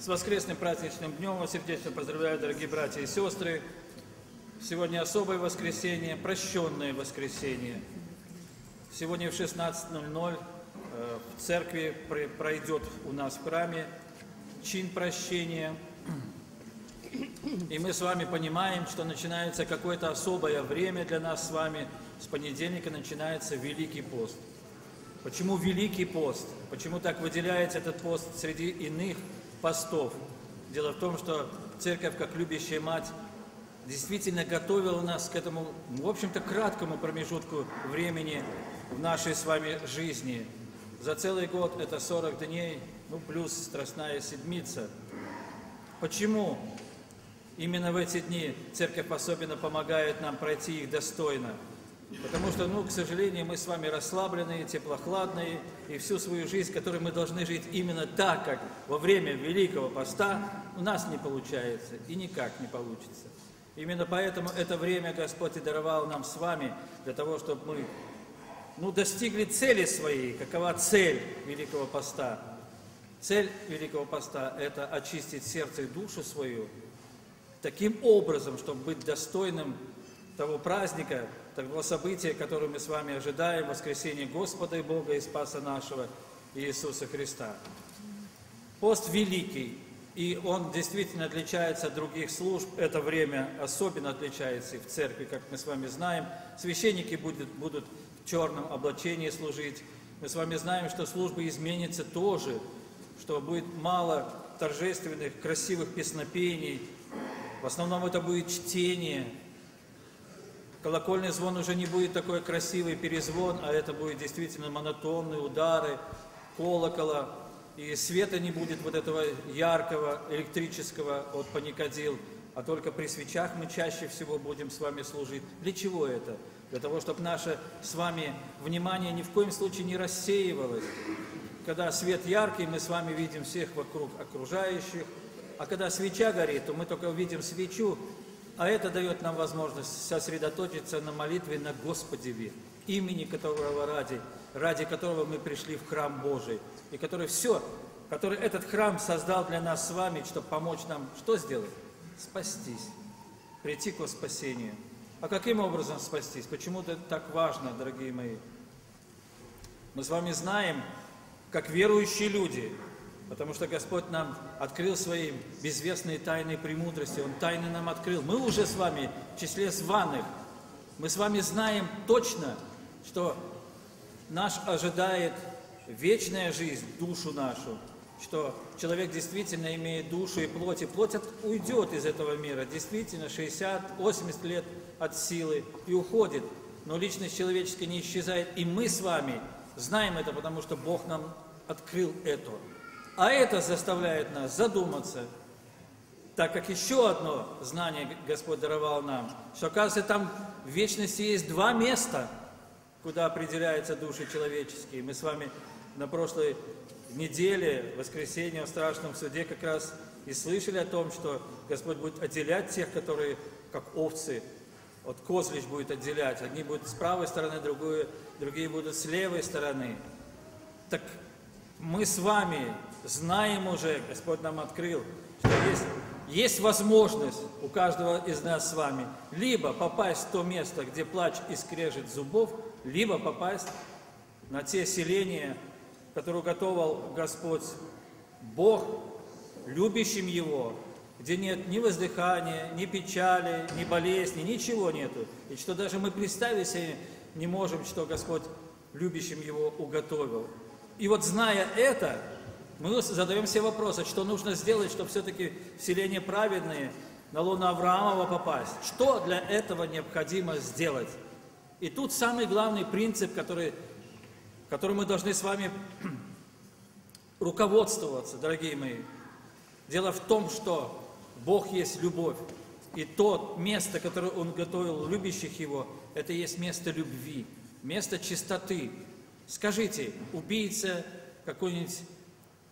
С воскресным праздничным днем вас сердечно поздравляю, дорогие братья и сестры. Сегодня особое воскресенье, прощенное воскресенье. Сегодня в 16.00 э, в церкви пройдет у нас в храме чин прощения. И мы с вами понимаем, что начинается какое-то особое время для нас с вами. С понедельника начинается Великий пост. Почему Великий пост? Почему так выделяется этот пост среди иных постов? Дело в том, что церковь, как любящая мать, действительно готовила нас к этому, в общем-то, краткому промежутку времени в нашей с вами жизни. За целый год это 40 дней, ну, плюс Страстная Седмица. Почему именно в эти дни церковь особенно помогает нам пройти их достойно? Потому что, ну, к сожалению, мы с вами расслабленные, теплохладные, и всю свою жизнь, которую мы должны жить именно так, как во время Великого Поста, у нас не получается и никак не получится. Именно поэтому это время Господь и даровал нам с вами, для того, чтобы мы ну, достигли цели своей. Какова цель Великого Поста? Цель Великого Поста – это очистить сердце и душу свою таким образом, чтобы быть достойным того праздника, того события, которое мы с вами ожидаем, воскресение Господа и Бога и Спаса нашего Иисуса Христа. Пост великий, и он действительно отличается от других служб. Это время особенно отличается и в церкви, как мы с вами знаем. Священники будут, будут в черном облачении служить. Мы с вами знаем, что служба изменится тоже, что будет мало торжественных, красивых песнопений. В основном это будет чтение, Колокольный звон уже не будет такой красивый перезвон, а это будет действительно монотонные удары колокола, и света не будет вот этого яркого электрического от паникадил, а только при свечах мы чаще всего будем с вами служить. Для чего это? Для того, чтобы наше с вами внимание ни в коем случае не рассеивалось. Когда свет яркий, мы с вами видим всех вокруг окружающих, а когда свеча горит, то мы только видим свечу, а это дает нам возможность сосредоточиться на молитве на Господеве, имени которого ради, ради которого мы пришли в храм Божий, и который все, который этот храм создал для нас с вами, чтобы помочь нам что сделать? Спастись, прийти к спасению. А каким образом спастись? Почему это так важно, дорогие мои? Мы с вами знаем, как верующие люди, Потому что Господь нам открыл свои безвестные тайны премудрости. Он тайны нам открыл. Мы уже с вами в числе званых. Мы с вами знаем точно, что наш ожидает вечная жизнь, душу нашу. Что человек действительно имеет душу и плоть. И плоть уйдет из этого мира. Действительно, 60-80 лет от силы и уходит. Но личность человеческая не исчезает. И мы с вами знаем это, потому что Бог нам открыл это. А это заставляет нас задуматься, так как еще одно знание Господь даровал нам, что, оказывается, там в вечности есть два места, куда определяются души человеческие. Мы с вами на прошлой неделе, воскресенье в страшном суде как раз и слышали о том, что Господь будет отделять тех, которые, как овцы, от козлищ будет отделять. Одни будут с правой стороны, другие, другие будут с левой стороны. Так мы с вами знаем уже, Господь нам открыл, что есть, есть возможность у каждого из нас с вами либо попасть в то место, где плач и скрежет зубов, либо попасть на те селения, которые уготовал Господь Бог, любящим Его, где нет ни воздыхания, ни печали, ни болезни, ничего нету. И что даже мы представить себе не можем, что Господь любящим Его уготовил. И вот зная это, мы задаем себе вопросы, что нужно сделать, чтобы все-таки селения праведные на луну Авраамова попасть. Что для этого необходимо сделать? И тут самый главный принцип, который, который мы должны с вами руководствоваться, дорогие мои. Дело в том, что Бог есть любовь. И то место, которое Он готовил любящих Его, это есть место любви, место чистоты. Скажите, убийца какой-нибудь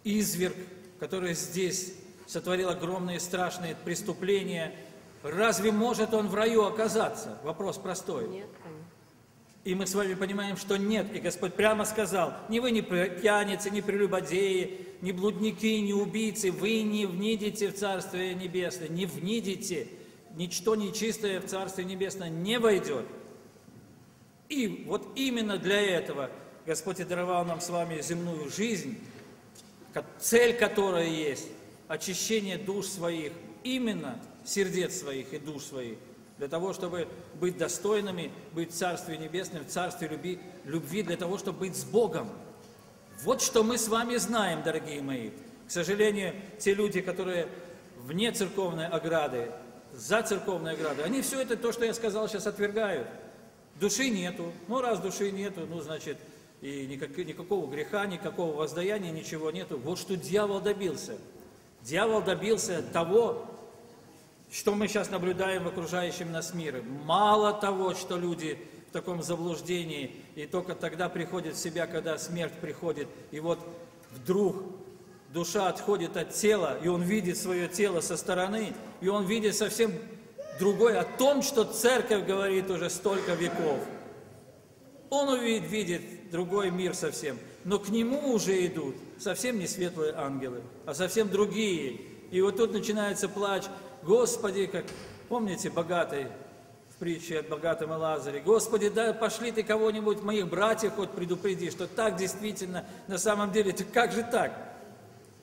изверг, который здесь сотворил огромные страшные преступления, разве может он в раю оказаться? Вопрос простой. Нет, И мы с вами понимаем, что нет. И Господь прямо сказал, не вы не пьяницы, не прелюбодеи, ни блудники, ни убийцы, вы не внидите в Царствие Небесное, не внидите, ничто нечистое в Царствие Небесное не войдет. И вот именно для этого Господь и даровал нам с вами земную жизнь, цель которой есть очищение душ своих, именно сердец своих и душ своих, для того, чтобы быть достойными, быть в Царстве Небесном, в Царстве любви, любви, для того, чтобы быть с Богом. Вот что мы с вами знаем, дорогие мои. К сожалению, те люди, которые вне церковной ограды, за церковной оградой, они все это, то, что я сказал, сейчас отвергают. Души нету. Ну, раз души нету, ну, значит, и никак, никакого греха, никакого воздаяния, ничего нету. Вот что дьявол добился. Дьявол добился того, что мы сейчас наблюдаем в окружающем нас мире. Мало того, что люди в таком заблуждении, и только тогда приходит в себя, когда смерть приходит, и вот вдруг душа отходит от тела, и он видит свое тело со стороны, и он видит совсем другое о том, что церковь говорит уже столько веков. Он увидит, видит другой мир совсем, но к нему уже идут совсем не светлые ангелы, а совсем другие. И вот тут начинается плач, Господи, как помните богатый в притче от богатом и Господи, да пошли ты кого-нибудь, моих братьев хоть предупреди, что так действительно, на самом деле, ты как же так?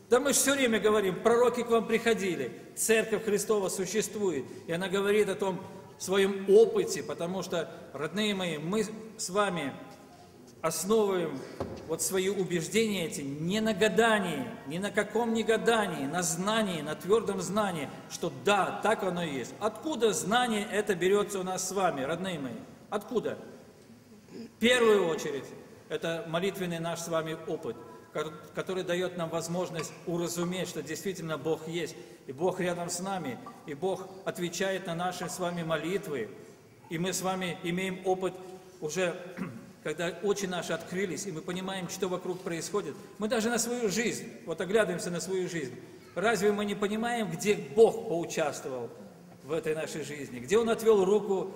Да мы же все время говорим, пророки к вам приходили, Церковь Христова существует, и она говорит о том своем опыте, потому что, родные мои, мы с вами основываем вот свои убеждения эти не на гадании, не на каком ни гадании, на знании, на твердом знании, что да, так оно и есть. Откуда знание это берется у нас с вами, родные мои? Откуда? В первую очередь, это молитвенный наш с вами опыт – который дает нам возможность уразуметь, что действительно Бог есть, и Бог рядом с нами, и Бог отвечает на наши с вами молитвы, и мы с вами имеем опыт уже, когда очи наши открылись, и мы понимаем, что вокруг происходит. Мы даже на свою жизнь, вот оглядываемся на свою жизнь, разве мы не понимаем, где Бог поучаствовал в этой нашей жизни, где Он отвел руку,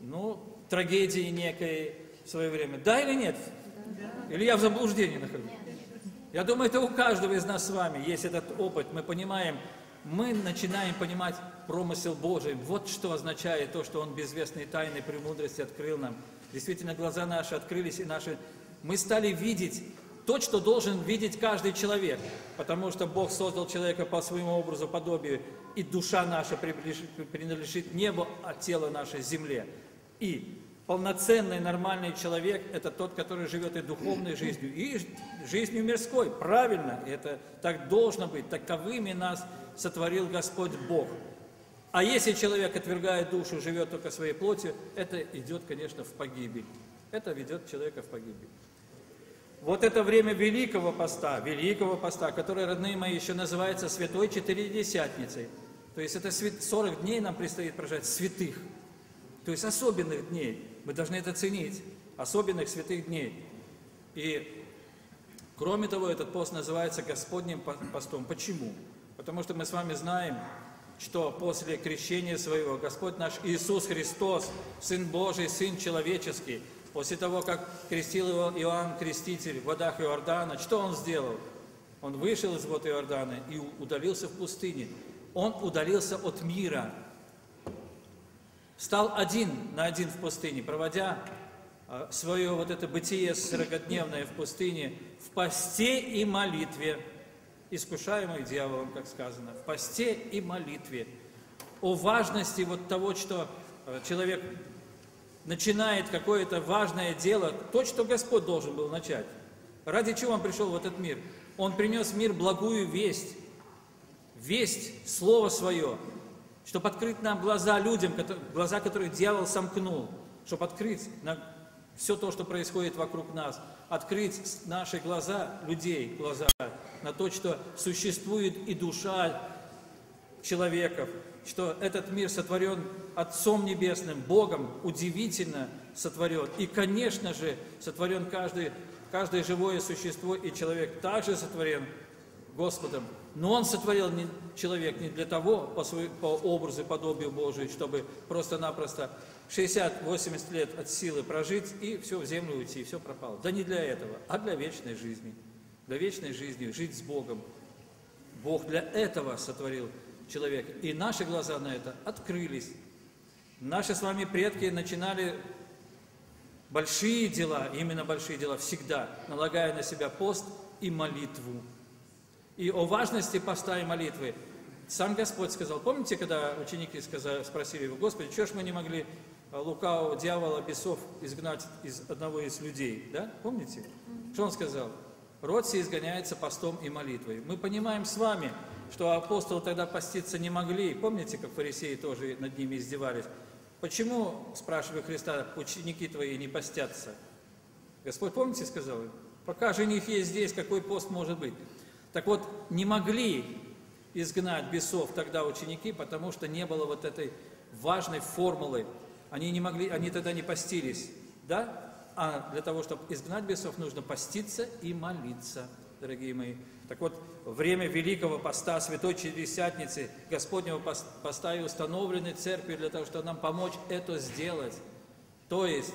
ну, трагедии некой в свое время, да или нет? Или я в заблуждении нахожусь? Я думаю, это у каждого из нас с вами есть этот опыт. Мы понимаем, мы начинаем понимать промысел Божий. Вот что означает то, что Он безвестные тайны премудрости открыл нам. Действительно, глаза наши открылись, и наши... Мы стали видеть то, что должен видеть каждый человек, потому что Бог создал человека по своему образу, подобию, и душа наша принадлежит небу, а тело наше земле. И Полноценный, нормальный человек – это тот, который живет и духовной жизнью, и жизнью мирской. Правильно, это так должно быть. Таковыми нас сотворил Господь Бог. А если человек отвергает душу, живет только своей плотью, это идет, конечно, в погибель. Это ведет человека в погибель. Вот это время Великого Поста, Великого Поста, который, родные мои, еще называется Святой Четыредесятницей. То есть это 40 дней нам предстоит прожить святых, то есть особенных дней. Мы должны это ценить, особенных святых дней. И кроме того, этот пост называется Господним постом. Почему? Потому что мы с вами знаем, что после крещения своего Господь наш Иисус Христос, Сын Божий, Сын человеческий, после того, как крестил его Иоанн Креститель в водах Иордана, что он сделал? Он вышел из вод Иордана и удалился в пустыне. Он удалился от мира, стал один на один в пустыне, проводя а, свое вот это бытие сорокодневное в пустыне в посте и молитве, искушаемый дьяволом, как сказано, в посте и молитве. О важности вот того, что а, человек начинает какое-то важное дело, то, что Господь должен был начать. Ради чего Он пришел в этот мир? Он принес в мир благую весть, весть, Слово Свое, чтобы открыть нам глаза людям, глаза, которые дьявол сомкнул, чтобы открыть на все то, что происходит вокруг нас, открыть наши глаза, людей глаза, на то, что существует и душа человеков, что этот мир сотворен Отцом Небесным, Богом, удивительно сотворен. И, конечно же, сотворен каждый, каждое живое существо, и человек также сотворен Господом. Но Он сотворил не, человек не для того, по, свой, по образу и подобию Божию, чтобы просто-напросто 60-80 лет от силы прожить и все в землю уйти, и все пропало. Да не для этого, а для вечной жизни. для вечной жизни, жить с Богом. Бог для этого сотворил человека. И наши глаза на это открылись. Наши с вами предки начинали большие дела, именно большие дела, всегда, налагая на себя пост и молитву. И о важности поста и молитвы сам Господь сказал. Помните, когда ученики сказали, спросили его, Господи, что ж мы не могли а, лукавого дьявола, бесов изгнать из одного из людей? Да? Помните? Что он сказал? Род сей изгоняется постом и молитвой. Мы понимаем с вами, что апостолы тогда поститься не могли. Помните, как фарисеи тоже над ними издевались? Почему, спрашиваю Христа, ученики твои не постятся? Господь, помните, сказал им? Пока жених есть здесь, какой пост может быть? Так вот, не могли изгнать бесов тогда ученики, потому что не было вот этой важной формулы. Они не могли, они тогда не постились, да? А для того, чтобы изгнать бесов, нужно поститься и молиться, дорогие мои. Так вот, время Великого Поста, Святой Четидесятницы, Господнего Поста и установлены церковью для того, чтобы нам помочь это сделать. То есть,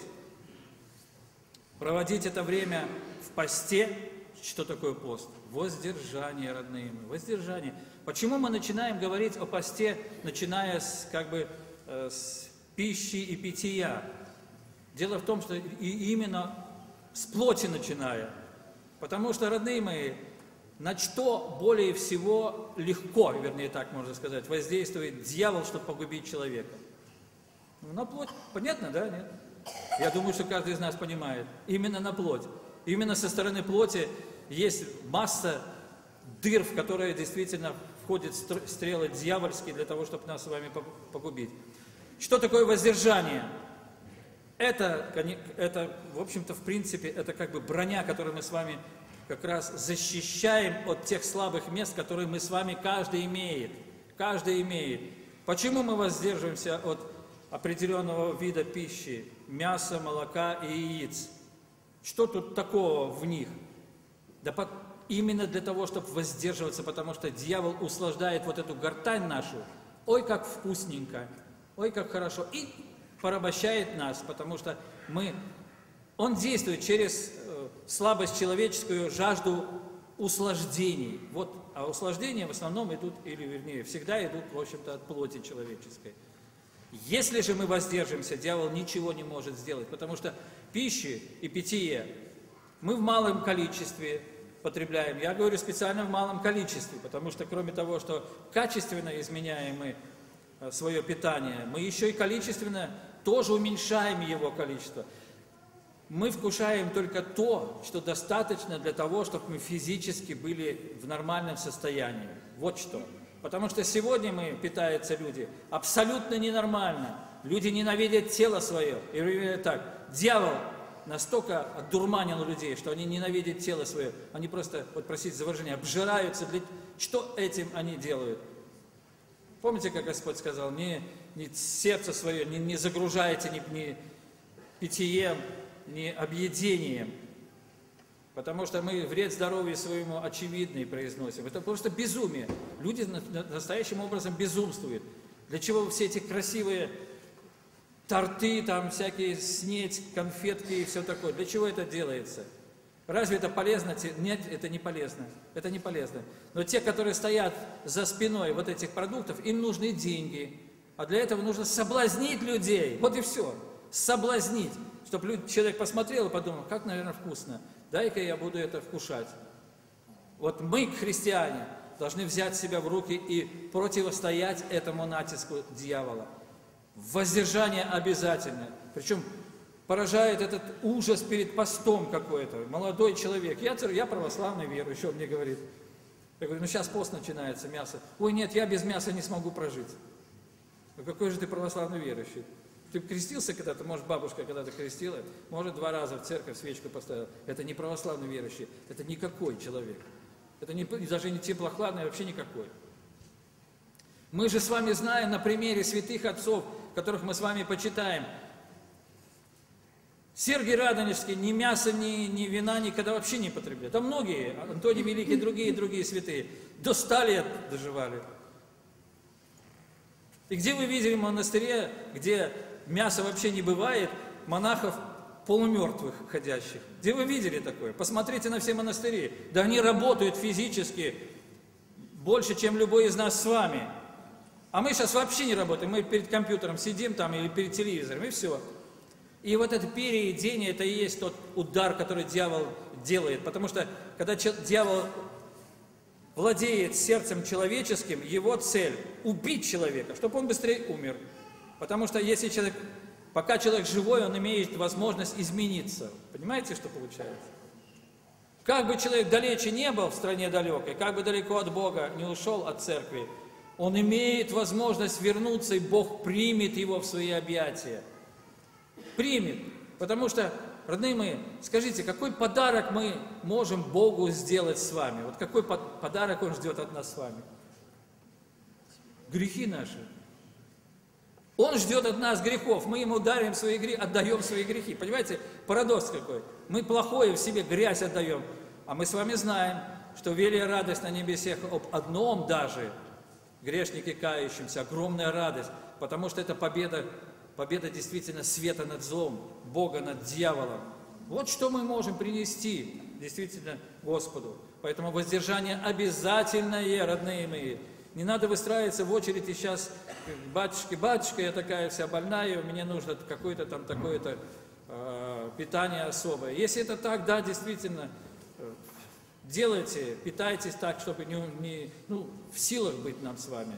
проводить это время в посте. Что такое пост? Воздержание, родные мои, воздержание. Почему мы начинаем говорить о посте, начиная с, как бы, э, с пищи и питья? Дело в том, что и именно с плоти начиная. Потому что, родные мои, на что более всего легко, вернее так можно сказать, воздействует дьявол, чтобы погубить человека? Ну, на плоть. Понятно, да? Нет? Я думаю, что каждый из нас понимает. Именно на плоть. Именно со стороны плоти есть масса дыр, в которые действительно входят стрелы дьявольские для того, чтобы нас с вами погубить. Что такое воздержание? Это, это в общем-то, в принципе, это как бы броня, которую мы с вами как раз защищаем от тех слабых мест, которые мы с вами каждый имеет. Каждый имеет. Почему мы воздерживаемся от определенного вида пищи, мяса, молока и яиц? Что тут такого в них? Да под, именно для того, чтобы воздерживаться, потому что дьявол услаждает вот эту гортань нашу. Ой, как вкусненько, ой, как хорошо. И порабощает нас, потому что мы, он действует через э, слабость человеческую, жажду услаждений. Вот, а услаждения в основном идут, или вернее, всегда идут, в общем-то, от плоти человеческой. Если же мы воздержимся, дьявол ничего не может сделать, потому что пищи и питье мы в малом количестве потребляем. Я говорю специально в малом количестве, потому что кроме того, что качественно изменяем мы э, свое питание, мы еще и количественно тоже уменьшаем его количество. Мы вкушаем только то, что достаточно для того, чтобы мы физически были в нормальном состоянии. Вот что. Потому что сегодня мы, питаются люди, абсолютно ненормально. Люди ненавидят тело свое. И так, дьявол настолько отдурманил людей, что они ненавидят тело свое. Они просто, вот просить за выражение, обжираются. Для... Что этим они делают? Помните, как Господь сказал, не, не сердце свое, не, не загружайте ни, ни питьем, ни объедением, потому что мы вред здоровью своему очевидный произносим. Это просто безумие. Люди настоящим образом безумствуют. Для чего все эти красивые торты, там всякие снеть, конфетки и все такое? Для чего это делается? Разве это полезно? Нет, это не полезно. Это не полезно. Но те, которые стоят за спиной вот этих продуктов, им нужны деньги. А для этого нужно соблазнить людей. Вот и все. Соблазнить. Чтобы человек посмотрел и подумал, как, наверное, вкусно. Дай-ка я буду это вкушать. Вот мы, христиане, должны взять себя в руки и противостоять этому натиску дьявола. Воздержание обязательно. Причем поражает этот ужас перед постом какой-то. Молодой человек, я, я православный верующий, он мне говорит. Я говорю, ну сейчас пост начинается, мясо. Ой, нет, я без мяса не смогу прожить. Ну какой же ты православный верующий? Ты крестился когда-то, может, бабушка когда-то крестила, может, два раза в церковь свечку поставила. Это не православный верующий, это никакой человек. Это не, даже не теплохладный, вообще никакой. Мы же с вами знаем на примере святых отцов, которых мы с вами почитаем, Сергий Радонежский ни мяса, ни, ни вина никогда вообще не потреблял. Там многие, Антоний Великий, другие, другие святые, до ста лет доживали. И где вы видели в монастыре, где мяса вообще не бывает, монахов полумертвых ходящих. Где вы видели такое? Посмотрите на все монастыри. Да они работают физически больше, чем любой из нас с вами. А мы сейчас вообще не работаем. Мы перед компьютером сидим там или перед телевизором, и все. И вот это переедение, это и есть тот удар, который дьявол делает. Потому что, когда дьявол владеет сердцем человеческим, его цель – убить человека, чтобы он быстрее умер. Потому что если человек Пока человек живой, он имеет возможность измениться. Понимаете, что получается? Как бы человек далече не был в стране далекой, как бы далеко от Бога не ушел от церкви, он имеет возможность вернуться, и Бог примет его в свои объятия. Примет. Потому что, родные мои, скажите, какой подарок мы можем Богу сделать с вами? Вот какой подарок Он ждет от нас с вами? Грехи наши. Он ждет от нас грехов, мы ему дарим свои грехи, отдаем свои грехи. Понимаете, парадокс какой. Мы плохое в себе грязь отдаем, а мы с вами знаем, что велия радость на небесах об одном даже, грешнике кающимся, огромная радость, потому что это победа, победа действительно света над злом, Бога над дьяволом. Вот что мы можем принести действительно Господу. Поэтому воздержание обязательное, родные мои. Не надо выстраиваться в очередь и сейчас, батюшки, батюшка, я такая вся больная, мне нужно какое-то там такое-то э, питание особое. Если это так, да, действительно, э, делайте, питайтесь так, чтобы не, не, ну, в силах быть нам с вами.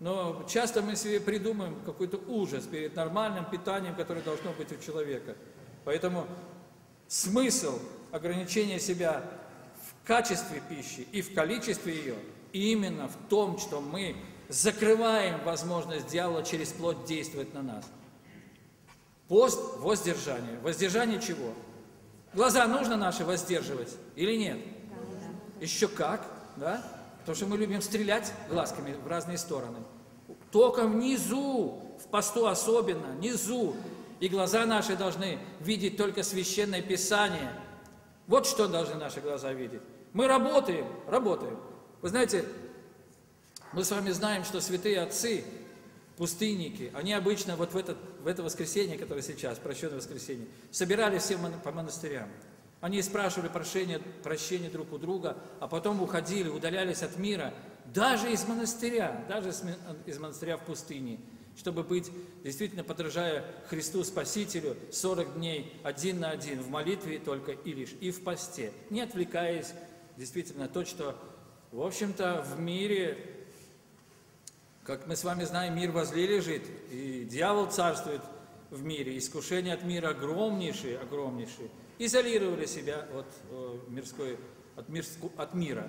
Но часто мы себе придумаем какой-то ужас перед нормальным питанием, которое должно быть у человека. Поэтому смысл ограничения себя в качестве пищи и в количестве ее – именно в том, что мы закрываем возможность дьявола через плоть действовать на нас. Пост – воздержание. Воздержание чего? Глаза нужно наши воздерживать или нет? Еще как, да? Потому что мы любим стрелять глазками в разные стороны. Только внизу, в посту особенно, внизу. И глаза наши должны видеть только священное писание. Вот что должны наши глаза видеть. Мы работаем, работаем. Вы знаете, мы с вами знаем, что святые отцы, пустынники, они обычно вот в, этот, в это воскресенье, которое сейчас, прощенное воскресенье, собирали все по монастырям. Они спрашивали прощения, прощения друг у друга, а потом уходили, удалялись от мира, даже из монастыря, даже из монастыря в пустыне, чтобы быть, действительно подражая Христу Спасителю 40 дней один на один, в молитве только и лишь, и в посте, не отвлекаясь действительно то, что в общем-то, в мире, как мы с вами знаем, мир возле лежит, и дьявол царствует в мире, искушения от мира огромнейшие, огромнейшие. Изолировали себя от, э, мирской, от, мирску, от мира.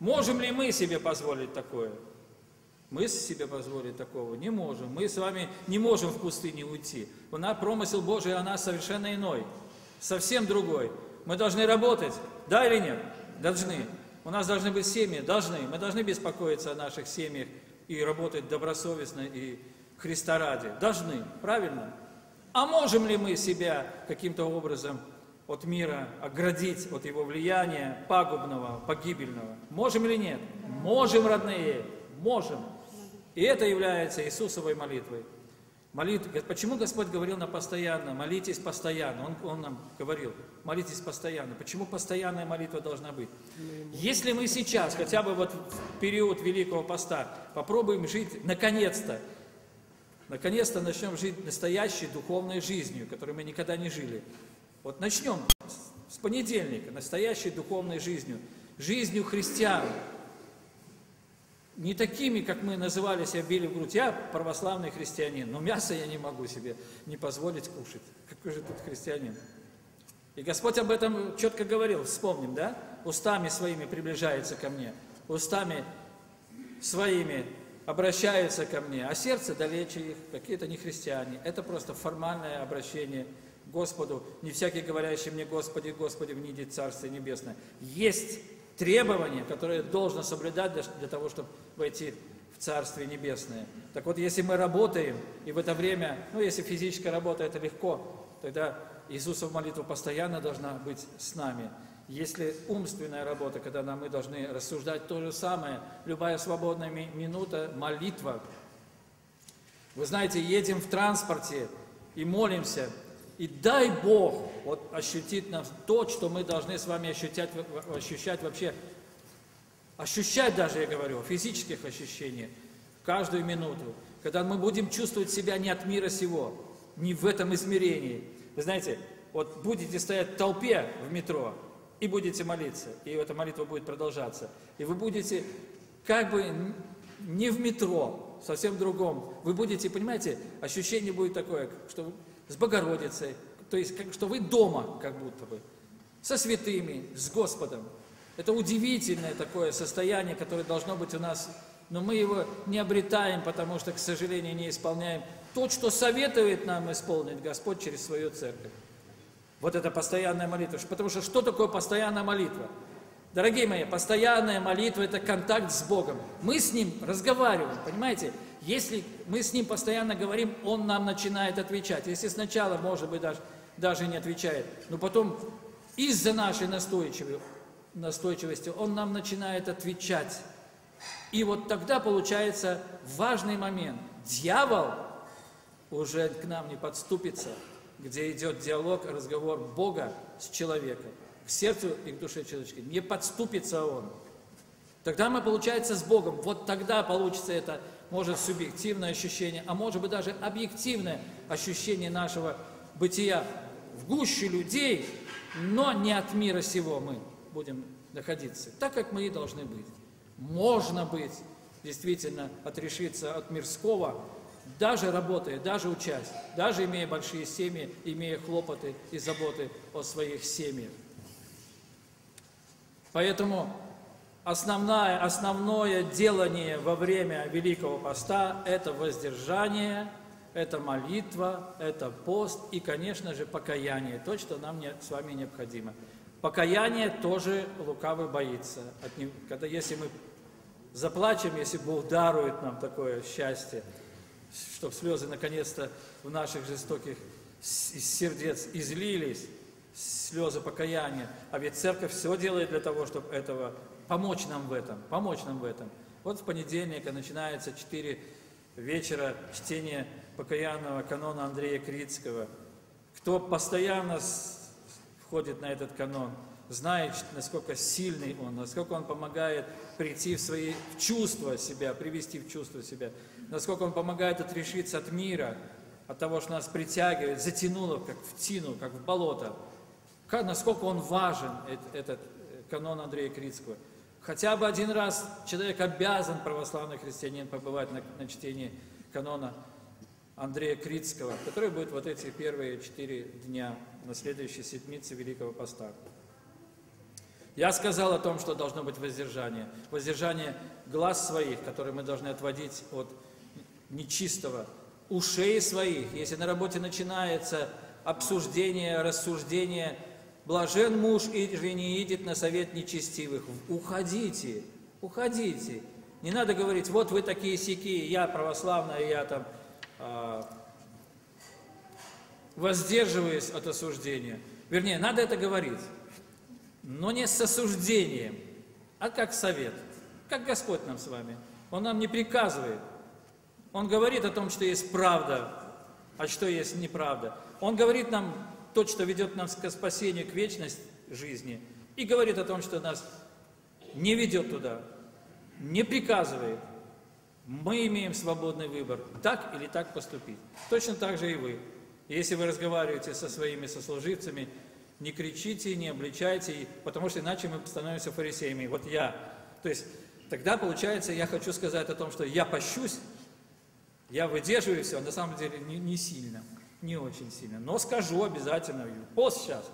Можем ли мы себе позволить такое? Мы себе позволить такого не можем. Мы с вами не можем в пустыне уйти. У нас промысел Божий, она совершенно иной, совсем другой. Мы должны работать, да или нет? Должны. У нас должны быть семьи, должны. Мы должны беспокоиться о наших семьях и работать добросовестно и Христа ради. Должны, правильно? А можем ли мы себя каким-то образом от мира оградить, от его влияния пагубного, погибельного? Можем или нет? Можем, родные, можем. И это является Иисусовой молитвой. Молит... Почему Господь говорил на постоянно? Молитесь постоянно. Он, он нам говорил, молитесь постоянно. Почему постоянная молитва должна быть? Если мы сейчас, хотя бы вот в период Великого Поста, попробуем жить, наконец-то, наконец-то начнем жить настоящей духовной жизнью, которой мы никогда не жили. Вот начнем с понедельника, настоящей духовной жизнью, жизнью христиан, не такими, как мы называли себя, били в грудь. Я православный христианин, но мясо я не могу себе не позволить кушать. Какой же тут христианин? И Господь об этом четко говорил, вспомним, да? Устами своими приближается ко мне, устами своими обращаются ко мне, а сердце далече их, какие-то не христиане. Это просто формальное обращение к Господу. Не всякий, говорящий мне, Господи, Господи, внидит Царствие Небесное. Есть требования, которые должно соблюдать для, для того, чтобы войти в Царствие Небесное. Так вот, если мы работаем, и в это время, ну, если физическая работа, это легко, тогда Иисусова молитва постоянно должна быть с нами. Если умственная работа, когда нам, мы должны рассуждать то же самое, любая свободная ми минута – молитва. Вы знаете, едем в транспорте и молимся, И дай Бог вот ощутить нам то, что мы должны с вами ощущать, ощущать вообще, ощущать даже, я говорю, физических ощущениях каждую минуту, когда мы будем чувствовать себя не от мира сего, не в этом измерении. Вы знаете, вот будете стоять в толпе в метро и будете молиться, и эта молитва будет продолжаться, и вы будете как бы не в метро, совсем другом. Вы будете, понимаете, ощущение будет такое, что с Богородицей, то есть, как, что вы дома, как будто бы, со святыми, с Господом. Это удивительное такое состояние, которое должно быть у нас, но мы его не обретаем, потому что, к сожалению, не исполняем то, что советует нам исполнить Господь через свою церковь. Вот это постоянная молитва. Потому что что такое постоянная молитва? Дорогие мои, постоянная молитва – это контакт с Богом. Мы с Ним разговариваем, понимаете? Если мы с Ним постоянно говорим, Он нам начинает отвечать. Если сначала, может быть, даже, даже не отвечает, но потом из-за нашей настойчивости Он нам начинает отвечать. И вот тогда получается важный момент. Дьявол уже к нам не подступится, где идет диалог, разговор Бога с человеком к сердцу и к душе человеческой. Не подступится он. Тогда мы, получается, с Богом. Вот тогда получится это, может, субъективное ощущение, а может быть даже объективное ощущение нашего бытия в гуще людей, но не от мира сего мы будем находиться, так как мы и должны быть. Можно быть, действительно, отрешиться от мирского, даже работая, даже учась, даже имея большие семьи, имея хлопоты и заботы о своих семьях. Поэтому основное, основное делание во время Великого Поста – это воздержание, это молитва, это пост и, конечно же, покаяние, то, что нам не, с вами необходимо. Покаяние тоже лукавый боится. От него, когда, если мы заплачем, если Бог дарует нам такое счастье, чтобы слезы наконец-то в наших жестоких сердец излились, слезы покаяния. А ведь церковь все делает для того, чтобы этого, помочь нам в этом, помочь нам в этом. Вот в понедельник начинается 4 вечера чтение покаянного канона Андрея Критского. Кто постоянно входит на этот канон, знает, насколько сильный он, насколько он помогает прийти в свои в чувства себя, привести в чувство себя, насколько он помогает отрешиться от мира, от того, что нас притягивает, затянуло, как в тину, как в болото насколько он важен, этот э, канон Андрея Критского. Хотя бы один раз человек обязан, православный христианин, побывать на, на чтении канона Андрея Критского, который будет вот эти первые четыре дня на следующей седмице Великого Поста. Я сказал о том, что должно быть воздержание. Воздержание глаз своих, которые мы должны отводить от нечистого, ушей своих. Если на работе начинается обсуждение, рассуждение Блажен муж, и же не идет на совет нечестивых. Уходите, уходите. Не надо говорить, вот вы такие сики, я православная, я там э, воздерживаюсь от осуждения. Вернее, надо это говорить, но не с осуждением, а как совет. Как Господь нам с вами. Он нам не приказывает. Он говорит о том, что есть правда, а что есть неправда. Он говорит нам то, что ведет нас к спасению, к вечности жизни, и говорит о том, что нас не ведет туда, не приказывает. Мы имеем свободный выбор, так или так поступить. Точно так же и вы. Если вы разговариваете со своими сослуживцами, не кричите, не обличайте, потому что иначе мы становимся фарисеями. Вот я. То есть тогда получается, я хочу сказать о том, что я пощусь, я выдерживаю все, а на самом деле не, не сильно не очень сильно. Но скажу обязательно, пост сейчас,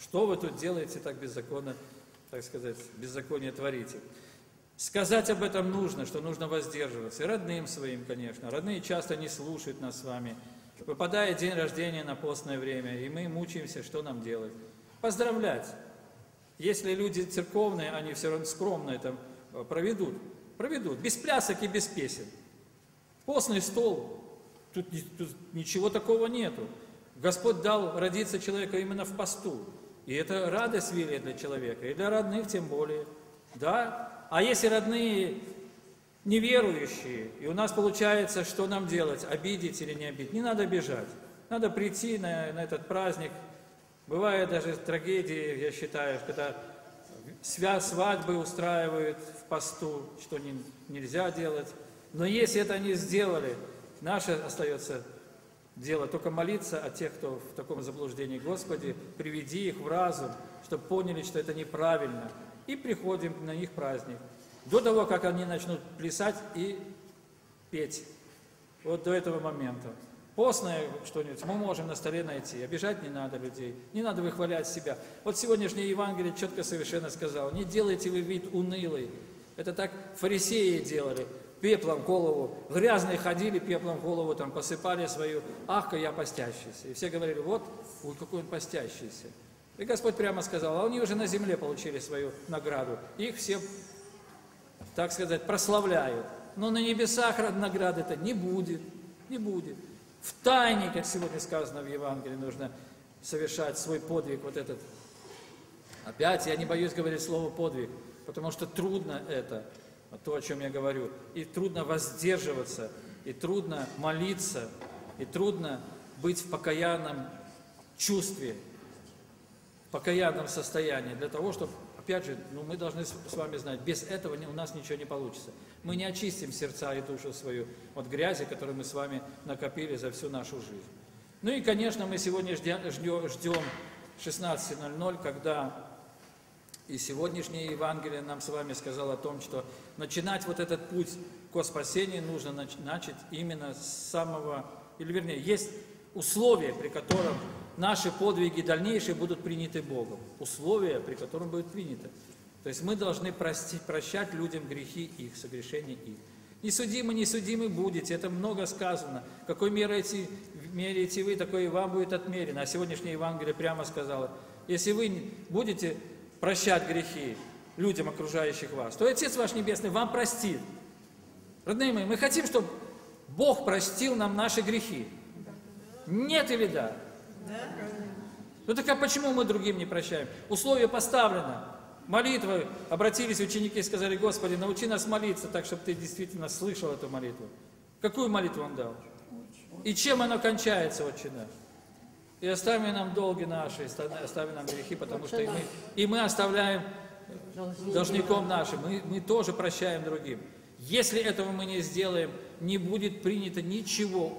что вы тут делаете так беззаконно, так сказать, беззаконие творите. Сказать об этом нужно, что нужно воздерживаться. И родным своим, конечно. Родные часто не слушают нас с вами. Выпадает день рождения на постное время, и мы мучаемся, что нам делать. Поздравлять. Если люди церковные, они все равно скромно это э, проведут. Проведут. Без плясок и без песен. Постный стол Тут, тут ничего такого нету. Господь дал родиться человеку именно в посту. И это радость велия для человека, и для родных тем более. Да? А если родные неверующие, и у нас получается, что нам делать, обидеть или не обидеть, не надо бежать. Надо прийти на, на этот праздник. Бывают даже трагедии, я считаю, когда связь свадьбы устраивают в посту, что не, нельзя делать. Но если это не сделали, наше остается дело только молиться о тех, кто в таком заблуждении. Господи, приведи их в разум, чтобы поняли, что это неправильно. И приходим на их праздник. До того, как они начнут плясать и петь. Вот до этого момента. Постное что-нибудь мы можем на столе найти. Обижать не надо людей. Не надо выхвалять себя. Вот сегодняшнее Евангелие четко совершенно сказал. Не делайте вы вид унылый. Это так фарисеи делали. Пеплом голову. Грязные ходили, пеплом голову там посыпали свою. Ах, я постящийся. И все говорили, вот, ой, какой он постящийся. И Господь прямо сказал, а они уже на земле получили свою награду. Их все, так сказать, прославляют. Но на небесах награды-то не будет. Не будет. В тайне, как сегодня сказано в Евангелии, нужно совершать свой подвиг, вот этот. Опять я не боюсь говорить слово подвиг, потому что трудно это, то, о чем я говорю. И трудно воздерживаться, и трудно молиться, и трудно быть в покаянном чувстве, в покаянном состоянии, для того, чтобы Опять же, ну, мы должны с вами знать, без этого у нас ничего не получится. Мы не очистим сердца и душу свою от грязи, которую мы с вами накопили за всю нашу жизнь. Ну и, конечно, мы сегодня ждем, ждем 16.00, когда и сегодняшнее Евангелие нам с вами сказало о том, что начинать вот этот путь к спасению нужно начать именно с самого, или вернее, есть условия, при котором наши подвиги дальнейшие будут приняты Богом. Условия, при котором будет принято. То есть мы должны простить, прощать людям грехи их, согрешения их. Не судимы, не судимы будете, это много сказано. Какой мерите, мерите вы, такой и вам будет отмерено. А сегодняшнее Евангелие прямо сказала, если вы будете прощать грехи людям, окружающих вас, то Отец ваш Небесный вам простит. Родные мои, мы хотим, чтобы Бог простил нам наши грехи. Нет или да? Ну так а почему мы другим не прощаем? Условие поставлено. Молитвы, обратились ученики и сказали, Господи, научи нас молиться так, чтобы Ты действительно слышал эту молитву. Какую молитву Он дал? И чем она кончается, Отче наш? И остави нам долги наши, остави нам грехи, потому что и мы, и мы оставляем должником нашим, мы, мы тоже прощаем другим. Если этого мы не сделаем, не будет принято ничего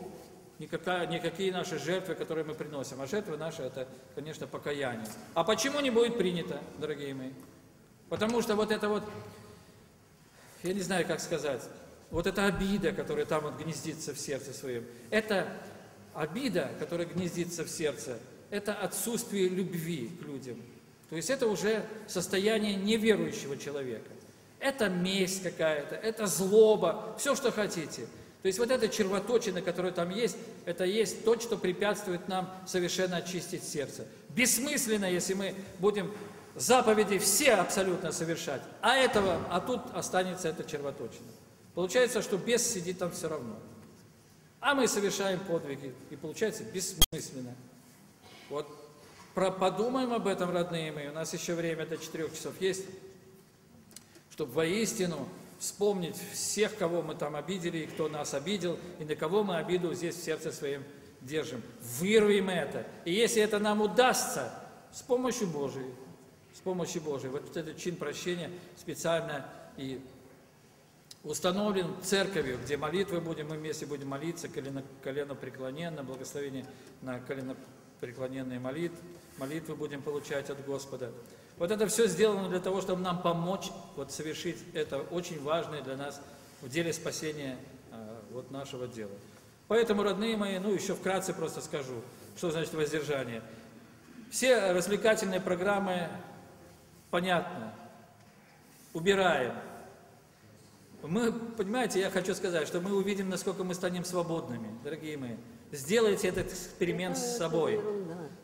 никакая, никакие наши жертвы, которые мы приносим. А жертвы наши это, конечно, покаяние. А почему не будет принято, дорогие мои? Потому что вот это вот, я не знаю, как сказать, вот эта обида, которая там вот гнездится в сердце своем, это обида, которая гнездится в сердце, это отсутствие любви к людям. То есть это уже состояние неверующего человека. Это месть какая-то, это злоба, все, что хотите – то есть вот эта червоточина, которая там есть, это есть то, что препятствует нам совершенно очистить сердце. Бессмысленно, если мы будем заповеди все абсолютно совершать, а этого, а тут останется эта червоточина. Получается, что бес сидит там все равно. А мы совершаем подвиги, и получается бессмысленно. Вот подумаем об этом, родные мои, у нас еще время до 4 часов есть, чтобы воистину вспомнить всех, кого мы там обидели, и кто нас обидел, и на кого мы обиду здесь в сердце своем держим. Вырвем это. И если это нам удастся, с помощью Божией, с помощью Божией, вот этот чин прощения специально и установлен церковью, где молитвы будем, мы вместе будем молиться, колено, колено преклоненно, благословение на колено преклоненные молитвы, молитвы будем получать от Господа. Вот это все сделано для того, чтобы нам помочь вот, совершить это очень важное для нас в деле спасения а, вот, нашего дела. Поэтому, родные мои, ну еще вкратце просто скажу, что значит воздержание. Все развлекательные программы, понятно, убираем. Мы, понимаете, я хочу сказать, что мы увидим, насколько мы станем свободными, дорогие мои. Сделайте этот эксперимент с собой.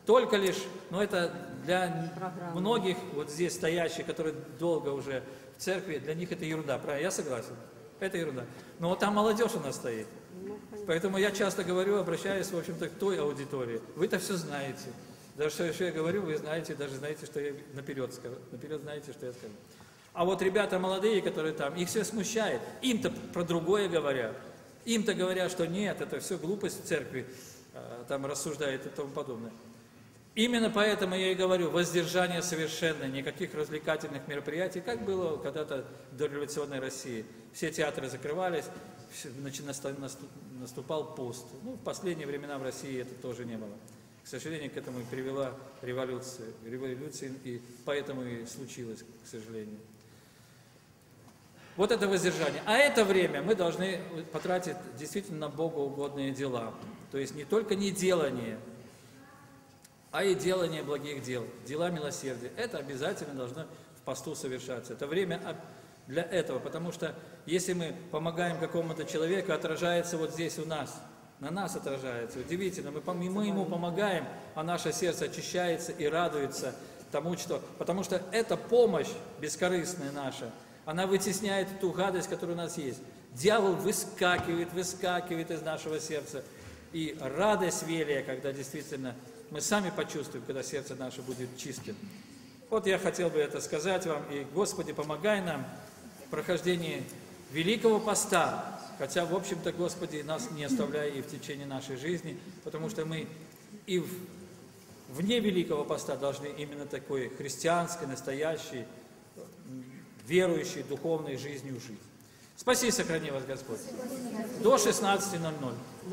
Только лишь, но ну, это для Программа. многих вот здесь стоящих, которые долго уже в церкви, для них это ерунда, правильно? Я согласен. Это ерунда. Но вот там молодежь у нас стоит. Ну, Поэтому я часто говорю, обращаюсь, в общем-то, к той аудитории. Вы-то все знаете. Даже что, что я говорю, вы знаете, даже знаете, что я наперед скажу. Наперед знаете, что я скажу. А вот ребята молодые, которые там, их все смущает. Им-то про другое говорят. Им-то говорят, что нет, это все глупость церкви. э, там рассуждает и тому подобное. Именно поэтому я и говорю, воздержание совершенное, никаких развлекательных мероприятий, как было когда-то в дореволюционной России. Все театры закрывались, наступал пост. Ну, в последние времена в России это тоже не было. К сожалению, к этому и привела революция, революция, и поэтому и случилось, к сожалению. Вот это воздержание. А это время мы должны потратить действительно на богоугодные дела. То есть не только не делание, а и делание благих дел, дела милосердия. Это обязательно должно в посту совершаться. Это время для этого, потому что если мы помогаем какому-то человеку, отражается вот здесь у нас, на нас отражается. Удивительно, мы, мы ему помогаем, а наше сердце очищается и радуется тому, что... Потому что эта помощь бескорыстная наша, она вытесняет ту гадость, которая у нас есть. Дьявол выскакивает, выскакивает из нашего сердца. И радость велия, когда действительно мы сами почувствуем, когда сердце наше будет чистым. Вот я хотел бы это сказать вам. И, Господи, помогай нам в прохождении Великого Поста. Хотя, в общем-то, Господи, нас не оставляй и в течение нашей жизни, потому что мы и в- вне Великого Поста должны именно такой христианской, настоящей, верующей, духовной жизнью жить. Спаси и сохрани вас, Господь. До 16.00.